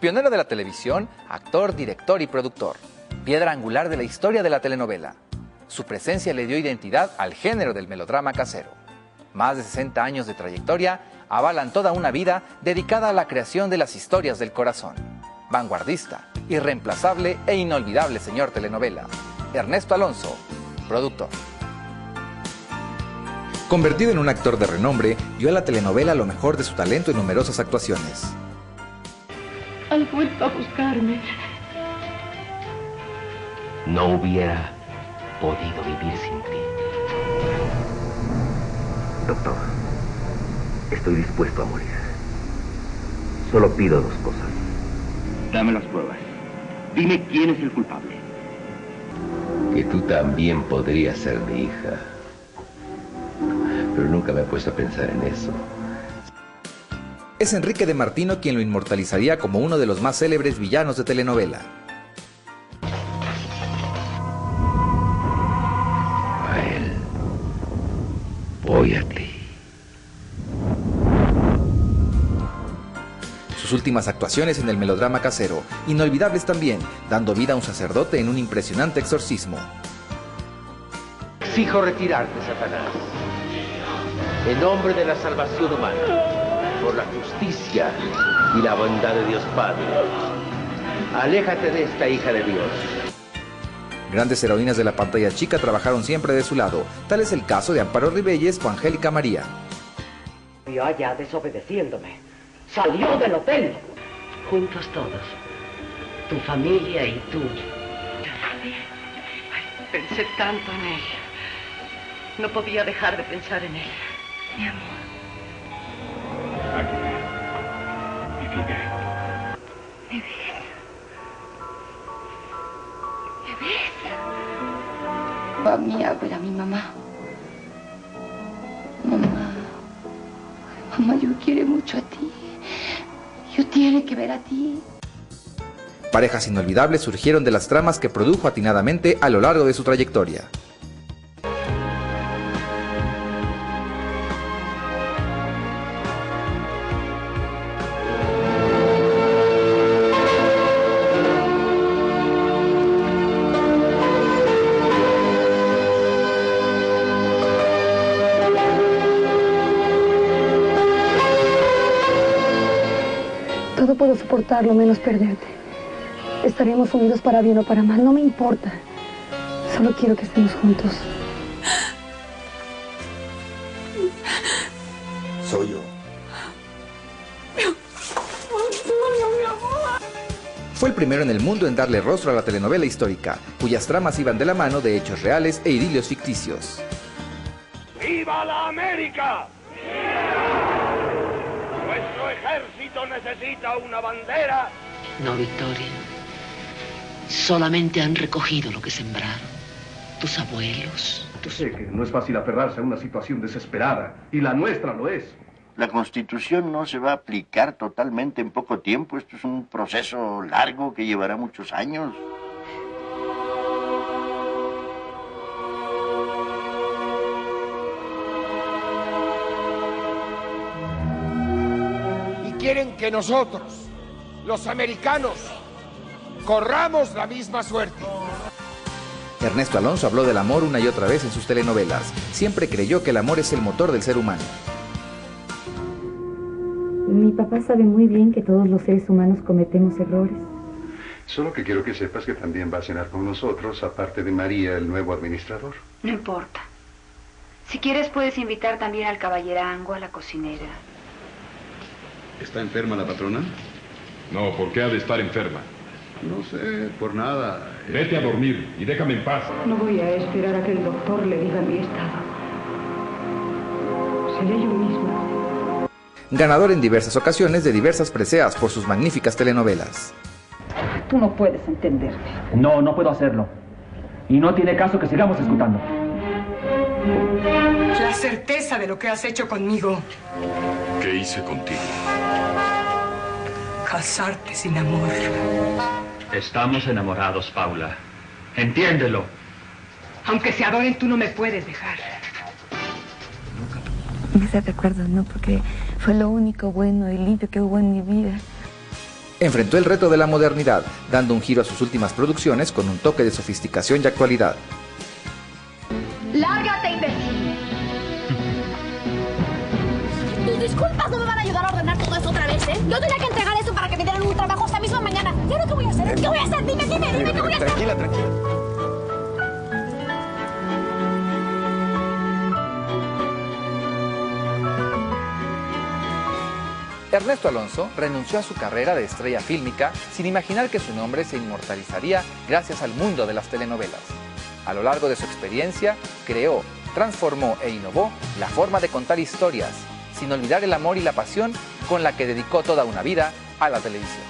Pionero de la televisión, actor, director y productor. Piedra angular de la historia de la telenovela. Su presencia le dio identidad al género del melodrama casero. Más de 60 años de trayectoria avalan toda una vida dedicada a la creación de las historias del corazón. Vanguardista, irreemplazable e inolvidable señor telenovela. Ernesto Alonso, productor. Convertido en un actor de renombre, dio a la telenovela lo mejor de su talento en numerosas actuaciones. Has vuelto a buscarme. No hubiera podido vivir sin ti. Doctor, estoy dispuesto a morir. Solo pido dos cosas. Dame las pruebas. Dime quién es el culpable. Que tú también podrías ser mi hija. Pero nunca me he puesto a pensar en eso. Es Enrique de Martino quien lo inmortalizaría como uno de los más célebres villanos de telenovela. A él. Voy a ti. Últimas actuaciones en el melodrama casero, inolvidables también, dando vida a un sacerdote en un impresionante exorcismo. Exijo retirarte, Satanás. En nombre de la salvación humana, por la justicia y la bondad de Dios Padre. Aléjate de esta hija de Dios. Grandes heroínas de la pantalla chica trabajaron siempre de su lado, tal es el caso de Amparo Ribelles o Angélica María. Vio allá desobedeciéndome. Salió del hotel. Juntos todos. Tu familia y tú. Pensé tanto en él. No podía dejar de pensar en él. Mi amor. Mi vida. ¿Me ves? ¿Me ves? A mí a ver a mi mamá. Mamá. Mamá, yo quiero mucho a ti. Yo tiene que ver a ti. Parejas inolvidables surgieron de las tramas que produjo atinadamente a lo largo de su trayectoria. Todo puedo soportarlo menos perderte. Estaremos unidos para bien o para mal, no me importa. Solo quiero que estemos juntos. Soy yo. Fue el primero en el mundo en darle rostro a la telenovela histórica, cuyas tramas iban de la mano de hechos reales e idilios ficticios. ¡Viva la América! Ejército necesita una bandera. No, Victoria. Solamente han recogido lo que sembraron. Tus abuelos. Yo sé que no es fácil aferrarse a una situación desesperada, y la nuestra lo es. La Constitución no se va a aplicar totalmente en poco tiempo. Esto es un proceso largo que llevará muchos años. Quieren que nosotros, los americanos, corramos la misma suerte. Ernesto Alonso habló del amor una y otra vez en sus telenovelas. Siempre creyó que el amor es el motor del ser humano. Mi papá sabe muy bien que todos los seres humanos cometemos errores. Solo que quiero que sepas que también va a cenar con nosotros, aparte de María, el nuevo administrador. No importa. Si quieres puedes invitar también al caballerango, a la cocinera. ¿Está enferma la patrona? No, ¿por qué ha de estar enferma? No sé, por nada. Vete a dormir y déjame en paz. No voy a esperar a que el doctor le diga mi estado. Seré yo misma. Ganador en diversas ocasiones de diversas preseas por sus magníficas telenovelas. Tú no puedes entenderme. No, no puedo hacerlo. Y no tiene caso que sigamos discutiendo. La certeza de lo que has hecho conmigo. ¿Qué hice contigo? Casarte sin amor. Estamos enamorados, Paula. Entiéndelo. Aunque se adoren, tú no me puedes dejar. Me hace recuerdo, ¿no? Porque fue lo único bueno y limpio que hubo en mi vida. Enfrentó el reto de la modernidad, dando un giro a sus últimas producciones con un toque de sofisticación y actualidad. ¡Lárgate, imbécil! Tus disculpas no me van a ayudar a ordenar todo eso otra vez, ¿eh? Yo tenía que entregar eso para que me dieran un trabajo esta misma mañana. ¿Y ahora qué voy a hacer? ¿Qué voy a hacer? Dime, dime, dime, ¿qué voy a hacer? Tranquila, tranquila. Ernesto Alonso renunció a su carrera de estrella fílmica sin imaginar que su nombre se inmortalizaría gracias al mundo de las telenovelas. A lo largo de su experiencia, creó, transformó e innovó la forma de contar historias, sin olvidar el amor y la pasión con la que dedicó toda una vida a la televisión.